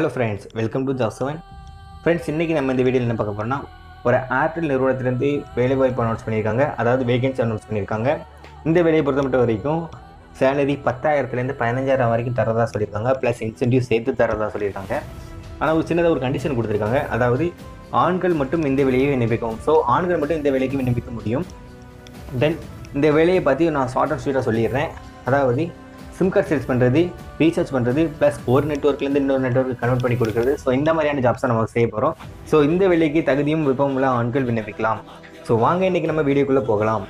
Hello friends welcome to ஜாசவன் friends இன்றைக்கி நம்ம இந்த வீடியோவில் என்ன பார்க்க போகிறோம்னா ஒரு ஏர்டெல் நிறுவனத்திலேருந்து வேலைவாய்ப்பு அனௌன்ஸ் பண்ணியிருக்காங்க. அதாவது வேகன்சி அனௌன்ஸ் பண்ணியிருக்காங்க. இந்த வேலையை பொறுத்த மட்டும் வரைக்கும் சேலரி பத்தாயிரத்துலேருந்து பதினஞ்சாயிரம் வரைக்கும் தரதா சொல்லியிருக்காங்க. ப்ளஸ் இன்சென்டிவ் சேர்த்து தரதாக சொல்லியிருக்காங்க. ஆனால் ஒரு சின்னதாக ஒரு கண்டிஷன் கொடுத்துருக்காங்க. அதாவது ஆண்கள் மட்டும் இந்த வேலையை விண்ணப்பிக்கும் ஸோ ஆண்கள் மட்டும் இந்த வேலைக்கு விண்ணப்பிக்க முடியும். தென் இந்த வேலையை பற்றி நான் ஷார்ட் அண்ட் ஸ்வீட்டாக சொல்லிடுறேன். அதாவது சிம் கார்டு சேல்ஸ் பண்ணுறது ரீசார்ஜ் பண்ணுறது ப்ளஸ் ஒரு நெட்ஒர்க்லேருந்து இன்னொரு நெட்ஒர்க்கு கன்வெர்ட் பண்ணி கொடுக்குறது. ஸோ இந்த மாதிரியான ஜாப்ஸ் தான் நம்ம செய்ய போகிறோம் ஸோ இந்த வேலைக்கு தகுதியும் விருப்பமுள்ள ஆண்கள் விண்ணப்பிக்கலாம். ஸோ வாங்க இன்றைக்கி நம்ம வீடியோக்குள்ளே போகலாம்.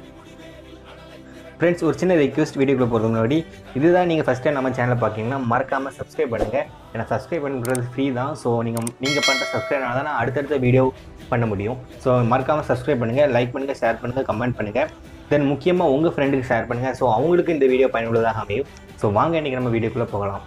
ஃப்ரெண்ட்ஸ் ஒரு சின்ன ரெக்வஸ்ட் வீடியோக்குள்ளே போகிறது முன்னாடி இதுதான் நீங்கள் ஃபஸ்ட் டைம் நம்ம சேனலை பார்க்கிங்கன்னா மறக்காமல் சப்ஸ்கிரைப் பண்ணுங்கள் ஏன்னா சப்ஸ்கிரைப் பண்ணுறது ஃப்ரீ தான். ஸோ நீங்கள் நீங்கள் பண்ணுற சப்ஸ்கிரைப்னால தான் நான் அடுத்தடுத்த வீடியோ பண்ண முடியும். ஸோ மறக்காமல் சப்ஸ்கிரைப் பண்ணுங்கள் லைக் பண்ணுங்கள் ஷேர் பண்ணுங்கள் கமெண்ட் பண்ணுங்கள் தென் முக்கியமாக உங்கள் ஃப்ரெண்டுக்கு ஷேர் பண்ணுங்கள் ஸோ அவங்களுக்கு இந்த வீடியோ பயனுள்ளதாக அமையும். ஸோ வாங்க இன்றைக்கி நம்ம வீடியோக்குள்ளே போகலாம்.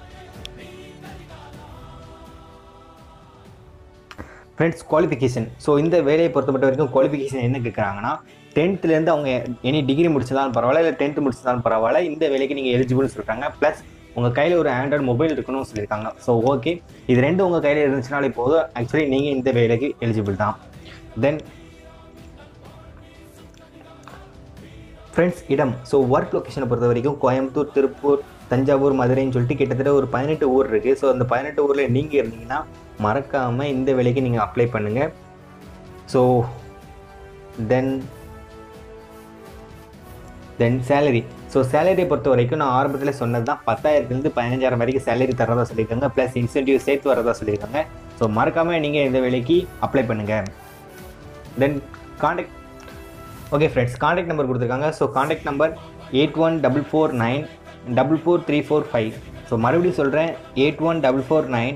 ஃப்ரெண்ட்ஸ் குவாலிஃபிகேஷன் ஸோ இந்த வேலையை பொறுத்தப்பட்ட வரைக்கும் குவாலிஃபிகேஷன் என்ன கேட்குறாங்கன்னா டென்த்துலேருந்து அவங்க எனி டிகிரி முடிச்சதாலும் பரவாயில்ல இல்லை டென்த்து முடிச்சதாலும் பரவாயில்ல இந்த வேலைக்கு நீங்கள் எலிஜிபிள்னு சொல்கிறாங்க ப்ளஸ் உங்கள் கையில் ஒரு ஆண்ட்ராய்டு மொபைல் இருக்கணும்னு சொல்லியிருக்காங்க ஸோ ஓகே இது ரெண்டும் உங்கள் கையில் இருந்துச்சுனாலே போதும். ஆக்சுவலி நீங்கள் இந்த வேலைக்கு எலிஜிபிள் தான். தென் ஃப்ரெண்ட்ஸ் இடம். ஸோ ஒர்க் லொக்கேஷனை பொறுத்த வரைக்கும் கோயம்புத்தூர் திருப்பூர் தஞ்சாவூர் மதுரைன்னு சொல்லிட்டு கிட்டத்தட்ட ஒரு பதினெட்டு ஊர் இருக்குது ஸோ அந்த பதினெட்டு ஊரில் நீங்கள் இருந்தீங்கன்னா மறக்காமல் இந்த வேலைக்கு நீங்கள் அப்ளை பண்ணுங்கள் so then then salary so சேலரியை பொறுத்த வரைக்கும் நான் ஆரம்பத்தில் சொன்னது தான் பத்தாயிரத்துலேருந்து பதினஞ்சாயிரம் வரைக்கும் சேலரி தரதா சொல்லியிருக்காங்க. ப்ளஸ் இன்சென்டிவ் சேர்த்து வரதா சொல்லியிருக்காங்க. ஸோ மறக்காமல் நீங்கள் இந்த வேலைக்கு அப்ளை பண்ணுங்கள் then contact okay friends contact number கொடுத்துருக்காங்க. So contact number eight one double four nine double four three four five so மறுபடியும் சொல்கிறேன் eight one double four nine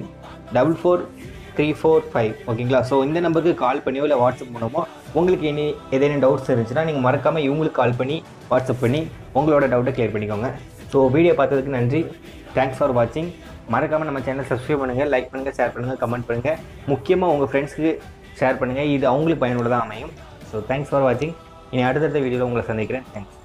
double four three four five ஓகேங்களா so இந்த நம்பருக்கு கால் பண்ணியோ இல்லை WhatsApp மூலமோ உங்களுக்கு இனி ஏதேனும் டவுட்ஸ் இருந்துச்சுன்னா நீங்கள் மறக்காமல் இவங்களுக்கு கால் பண்ணி வாட்ஸ்அப் பண்ணி உங்களோட டவுட்டை கிளியர் பண்ணிக்கோங்க. ஸோ வீடியோ பார்த்ததுக்கு நன்றி. தேங்க்ஸ் ஃபார் வாட்சிங் மறக்காமல் நம்ம சேனல் சப்ஸ்கிரைப் பண்ணுங்கள் லைக் பண்ணுங்கள் ஷேர் பண்ணுங்கள் கமெண்ட் பண்ணுங்கள் முக்கியமாக உங்கள் ஃப்ரெண்ட்ஸுக்கு ஷேர் பண்ணுங்கள் இது அவங்களுக்கு பயனுள்ளதாக அமையும். ஸோ தேங்க்ஸ் ஃபார் வாட்சிங் இனி அடுத்தடுத்த வீடியோவில் உங்களை சந்திக்கிறேன். தேங்க்ஸ்